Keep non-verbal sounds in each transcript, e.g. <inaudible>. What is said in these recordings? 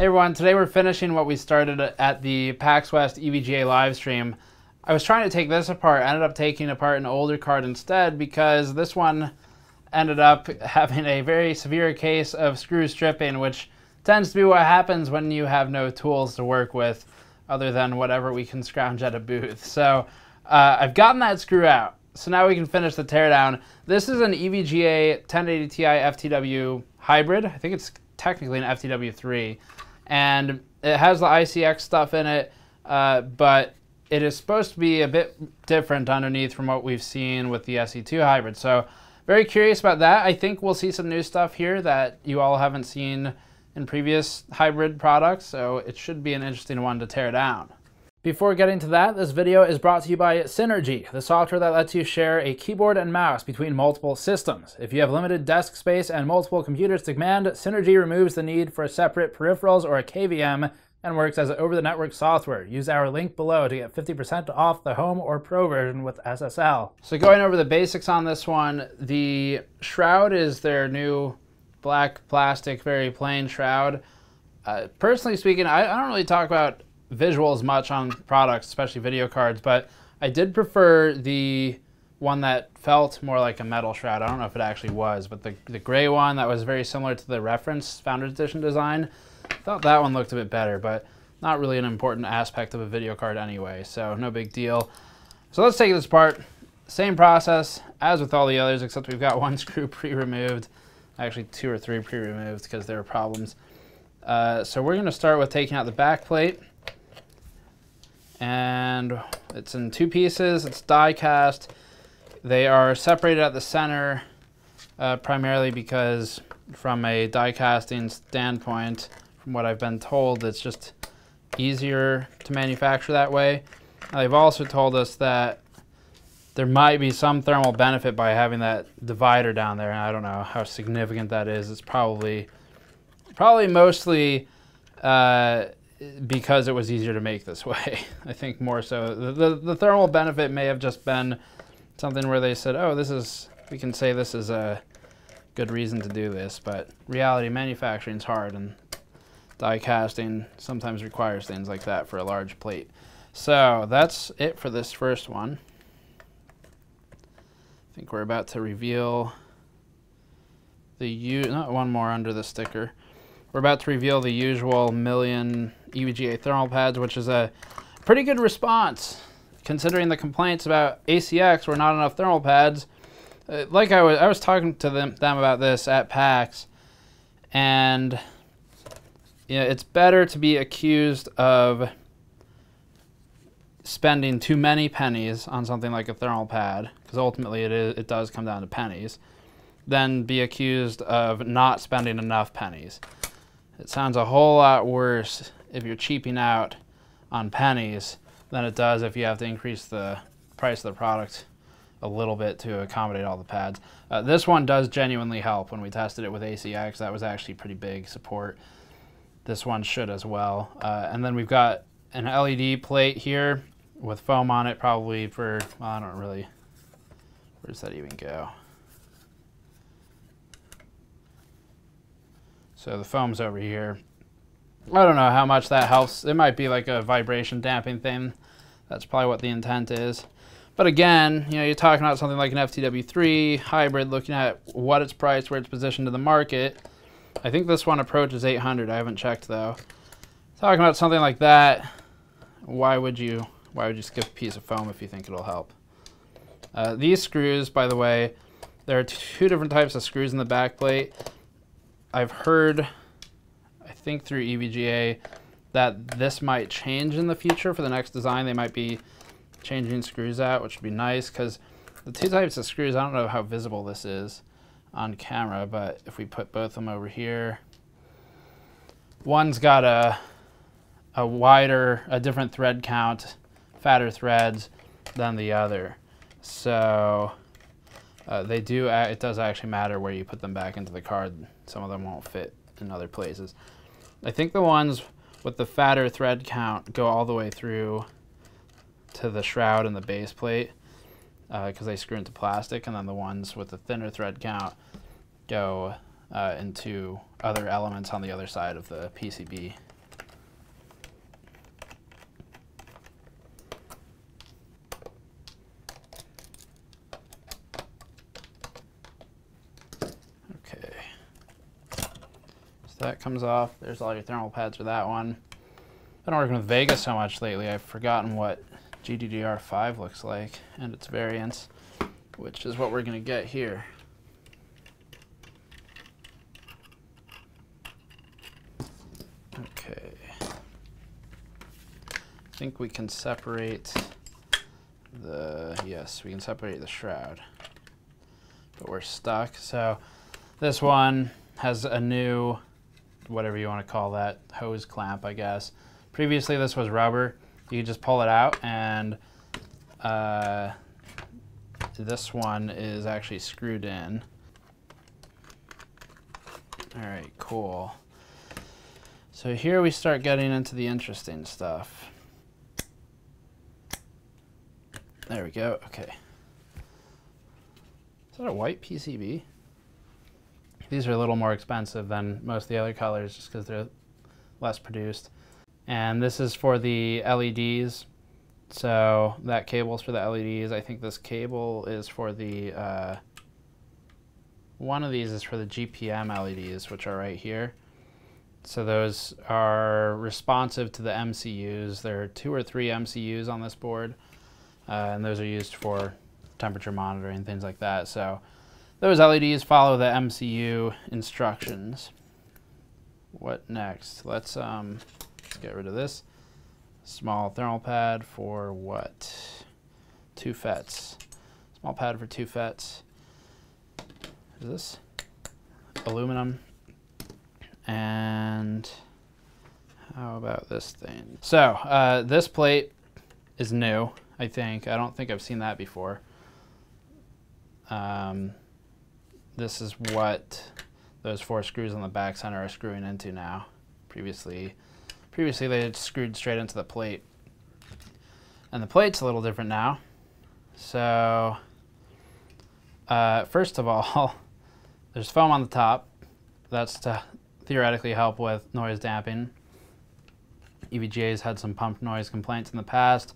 Hey everyone, today we're finishing what we started at the PAX West EVGA live stream. I was trying to take this apart, ended up taking apart an older card instead because this one ended up <laughs> having a very severe case of screw stripping, which tends to be what happens when you have no tools to work with other than whatever we can scrounge at a booth. So uh, I've gotten that screw out. So now we can finish the teardown. This is an EVGA 1080 Ti FTW hybrid. I think it's technically an FTW3 and it has the ICX stuff in it, uh, but it is supposed to be a bit different underneath from what we've seen with the SC2 hybrid. So very curious about that. I think we'll see some new stuff here that you all haven't seen in previous hybrid products, so it should be an interesting one to tear down. Before getting to that, this video is brought to you by Synergy, the software that lets you share a keyboard and mouse between multiple systems. If you have limited desk space and multiple computers to command, Synergy removes the need for separate peripherals or a KVM and works as over-the-network software. Use our link below to get 50% off the Home or Pro version with SSL. So going over the basics on this one, the shroud is their new black plastic, very plain shroud. Uh, personally speaking, I, I don't really talk about visuals much on products, especially video cards, but I did prefer the one that felt more like a metal shroud. I don't know if it actually was, but the, the gray one that was very similar to the reference Founders Edition design, I thought that one looked a bit better, but not really an important aspect of a video card anyway, so no big deal. So let's take this apart. Same process as with all the others, except we've got <laughs> one screw pre-removed, actually two or three pre-removed because there were problems. Uh, so we're gonna start with taking out the back plate and it's in two pieces. It's die cast. They are separated at the center uh, primarily because from a die casting standpoint, from what I've been told, it's just easier to manufacture that way. They've also told us that there might be some thermal benefit by having that divider down there. And I don't know how significant that is. It's probably, probably mostly uh, because it was easier to make this <laughs> way. I think more so. The, the, the, thermal benefit may have just been something where they said, oh, this is, we can say this is a good reason to do this, but reality manufacturing is hard and die casting sometimes requires things like that for a large plate. So that's it for this first one. I think we're about to reveal the U, not one more under the sticker. We're about to reveal the usual million EVGA thermal pads, which is a pretty good response considering the complaints about ACX were not enough thermal pads. Uh, like I was, I was talking to them, them about this at PAX, and you know, it's better to be accused of spending too many pennies on something like a thermal pad, because ultimately it, is, it does come down to pennies, than be accused of not spending enough pennies. It sounds a whole lot worse if you're cheaping out on pennies than it does if you have to increase the price of the product a little bit to accommodate all the pads. Uh, this one does genuinely help. When we tested it with ACX, that was actually pretty big support. This one should as well. Uh, and then we've got an LED plate here with foam on it, probably for, well, I don't really, where does that even go? So the foam's over here. I don't know how much that helps. It might be like a vibration damping thing. That's probably what the intent is. But again, you know, you're talking about something like an FTW3 hybrid, looking at what it's priced, where it's positioned in the market. I think this one approaches 800. I haven't checked though. Talking about something like that, why would you why would you skip a piece of foam if you think it'll help? Uh, these screws, by the way, there are two different types of screws in the back plate. I've heard, I think through EVGA, that this might change in the future for the next design. They might be changing screws out, which would be nice because the two types of screws, I don't know how visible this is on camera, but if we put both of them over here, one's got a, a wider, a different thread count, fatter threads than the other. So uh, they do, it does actually matter where you put them back into the card. Some of them won't fit in other places. I think the ones with the fatter thread count go all the way through to the shroud and the base plate because uh, they screw into plastic, and then the ones with the thinner thread count go uh, into other elements on the other side of the PCB. Okay. So that comes off. There's all your thermal pads for that one. Been working with Vega so much lately, I've forgotten what GDDR5 looks like and its variants, which is what we're going to get here. Okay. I think we can separate the, yes, we can separate the shroud, but we're stuck. So this one has a new, whatever you want to call that, hose clamp, I guess. Previously this was rubber. You just pull it out and uh, this one is actually screwed in. All right, cool. So here we start getting into the interesting stuff. There we go, okay. Is that a white PCB? These are a little more expensive than most of the other colors just because they're less produced. And this is for the LEDs. So that cable's for the LEDs. I think this cable is for the, uh, one of these is for the GPM LEDs, which are right here. So those are responsive to the MCUs. There are two or three MCUs on this board, uh, and those are used for temperature monitoring, things like that. So those LEDs follow the MCU instructions. What next? Let's um, Let's get rid of this. Small thermal pad for what? Two FETs. Small pad for two FETs. Is this? Aluminum. And how about this thing? So uh, this plate is new, I think. I don't think I've seen that before. Um, this is what those four screws on the back center are screwing into now. Previously, Previously they had screwed straight into the plate. And the plate's a little different now. So, uh, first of all, <laughs> there's foam on the top. That's to theoretically help with noise damping. EVGA's had some pump noise complaints in the past.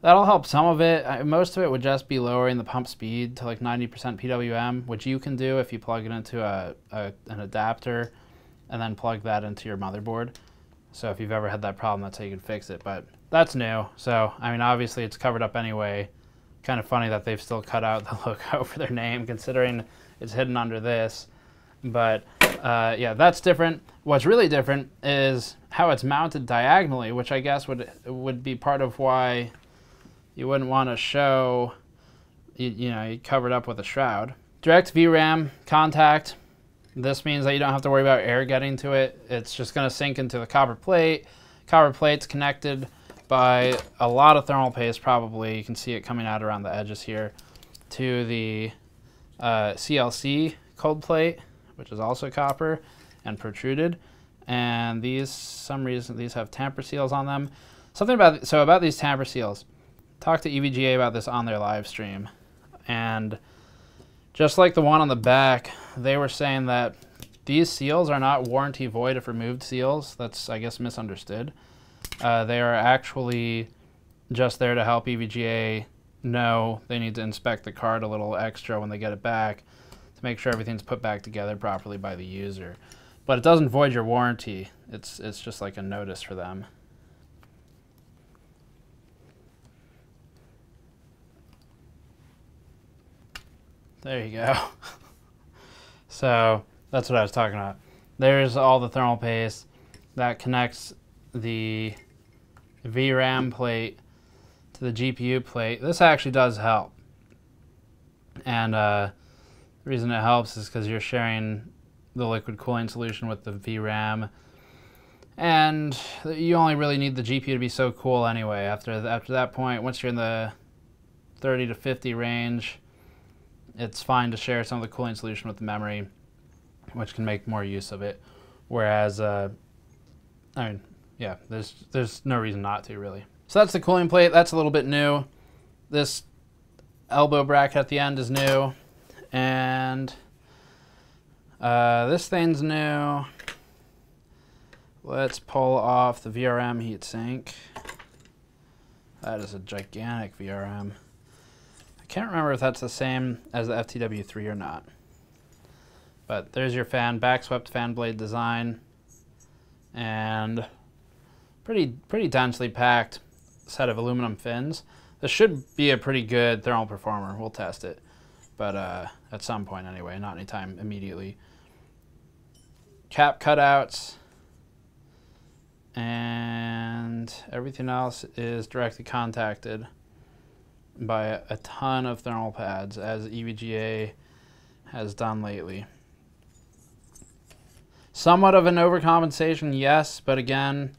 That'll help some of it. Most of it would just be lowering the pump speed to like 90% PWM, which you can do if you plug it into a, a, an adapter and then plug that into your motherboard. So if you've ever had that problem, that's how you can fix it. But that's new. So, I mean, obviously it's covered up anyway. Kind of funny that they've still cut out the <laughs> logo for their name, considering it's hidden under this. But uh, yeah, that's different. What's really different is how it's mounted diagonally, which I guess would would be part of why you wouldn't want to show, you, you know, you covered up with a shroud. Direct VRAM contact this means that you don't have to worry about air getting to it. It's just going to sink into the copper plate. Copper plate's connected by a lot of thermal paste probably. You can see it coming out around the edges here to the uh, CLC cold plate, which is also copper and protruded. And these, some reason, these have tamper seals on them. Something about, so about these tamper seals, talked to EVGA about this on their live stream. And just like the one on the back, they were saying that these seals are not warranty void if removed seals. That's, I guess, misunderstood. Uh, they are actually just there to help EVGA know they need to inspect the card a little extra when they get it back to make sure everything's put back together properly by the user. But it doesn't void your warranty. It's, it's just like a notice for them. There you go. <laughs> so that's what I was talking about. There's all the thermal paste that connects the VRAM plate to the GPU plate. This actually does help. And uh, the reason it helps is because you're sharing the liquid cooling solution with the VRAM. And you only really need the GPU to be so cool anyway. After, after that point, once you're in the 30 to 50 range, it's fine to share some of the cooling solution with the memory, which can make more use of it. Whereas, uh, I mean, yeah, there's there's no reason not to really. So that's the cooling plate. That's a little bit new. This elbow bracket at the end is new, and Uh, this thing's new. Let's pull off the VRM heatsink. That is a gigantic VRM. Can't remember if that's the same as the FTW3 or not. But there's your fan, backswept fan blade design. And pretty, pretty densely packed set of aluminum fins. This should be a pretty good thermal performer. We'll test it. But uh, at some point anyway, not anytime immediately. Cap cutouts. And everything else is directly contacted by a, ton of thermal pads, as EVGA has done lately. Somewhat of an overcompensation, yes, but again,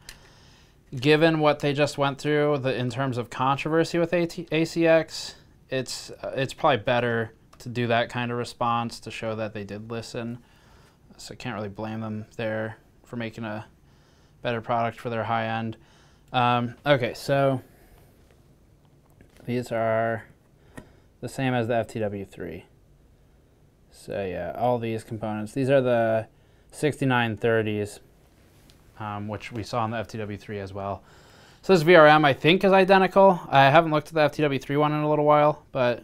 given what they just went through the, in terms of controversy with AT, ACX, it's uh, it's probably better to do that kind of response to show that they did listen. So I can't really blame them there for making a better product for their high end. Um, okay, so these are the same as the FTW3. So yeah, all these components. These are the 6930s um, which we saw in the FTW3 as well. So this VRM I think is identical. I haven't looked at the FTW3 one in a little while, but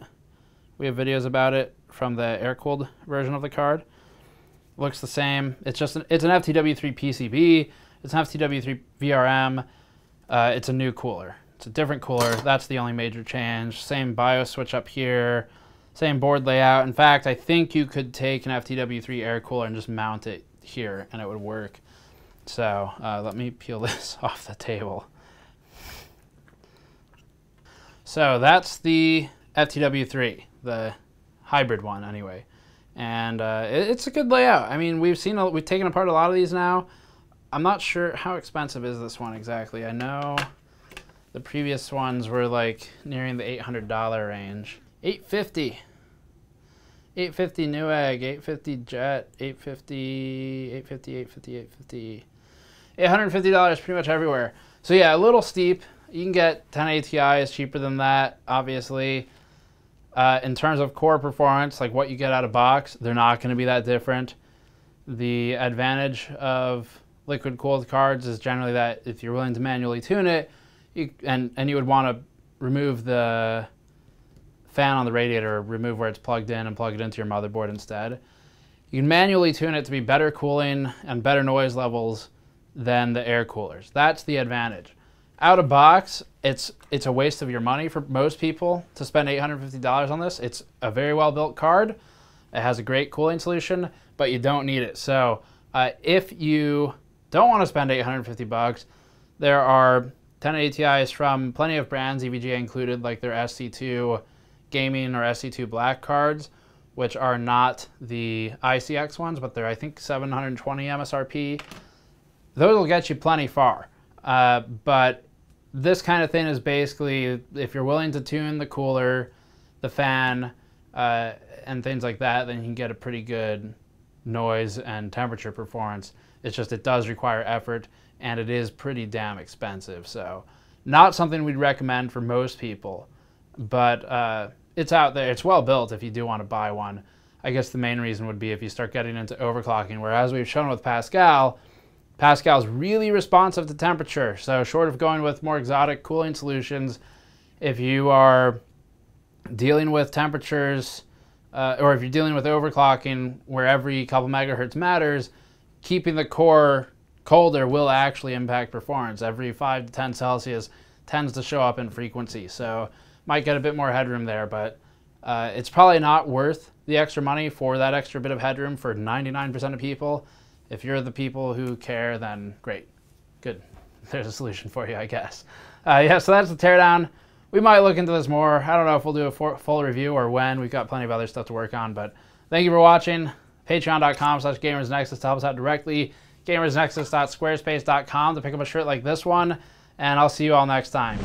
we have videos about it from the air-cooled version of the card. Looks the same. It's just an, it's an FTW3 PCB. It's an FTW3 VRM. Uh, it's a new cooler. It's a different cooler. That's the only major change. Same BIOS switch up here. Same board layout. In fact, I think you could take an FTW3 air cooler and just mount it here and it would work. So uh, let me peel <laughs> this off the table. So that's the FTW3, the hybrid one anyway. And uh, it, it's a good layout. I mean, we've seen, a, we've taken apart a lot of these now. I'm not sure how expensive is this one exactly. I know the previous ones were like nearing the $800 range. 850 850 Newegg, 850 Jet, 850, 850, 850, 850. $150 pretty much everywhere. So yeah, a little steep. You can get 1080 Tis cheaper than that, obviously. Uh, in terms of core performance, like what you get out of box, they're not going to be that different. The advantage of liquid cooled cards is generally that if you're willing to manually tune it, you, and, and you would want to remove the fan on the radiator, remove where it's plugged in and plug it into your motherboard instead. You can manually tune it to be better cooling and better noise levels than the air coolers. That's the advantage. Out of box, it's it's a waste of your money for most people to spend $850 on this. It's a very well built card. It has a great cooling solution, but you don't need it. So uh, if you don't want to spend 850 bucks, there are 1080 Tis from plenty of brands, EVGA included, like their SC2 gaming or SC2 black cards, which are not the ICX ones, but they're I think 720 MSRP those will get you plenty far. Uh, but this kind of thing is basically if you're willing to tune the cooler, the fan, uh, and things like that, then you can get a pretty good noise and temperature performance. It's just it does require effort and it is pretty damn expensive. So not something we'd recommend for most people, but uh, it's out there. It's well built if you do want to buy one. I guess the main reason would be if you start getting into overclocking, where as we've shown with Pascal, Pascal's really responsive to temperature, so short of going with more exotic cooling solutions, if you are dealing with temperatures uh, or if you're dealing with overclocking where every couple megahertz matters, keeping the core colder will actually impact performance. Every 5 to 10 Celsius tends to show up in frequency, so might get a bit more headroom there, but uh, it's probably not worth the extra money for that extra bit of headroom for 99% of people. If you're the people who care, then great. Good. <laughs> There's a solution for you, I guess. Uh, yeah, so that's the teardown. We might look into this more. I don't know if we'll do a full review or when. We've got plenty of other stuff to work on, but thank you for watching. Patreon.com slash GamersNexus to help us out directly. GamersNexus.squarespace.com to pick up a shirt like this one. And I'll see you all next time.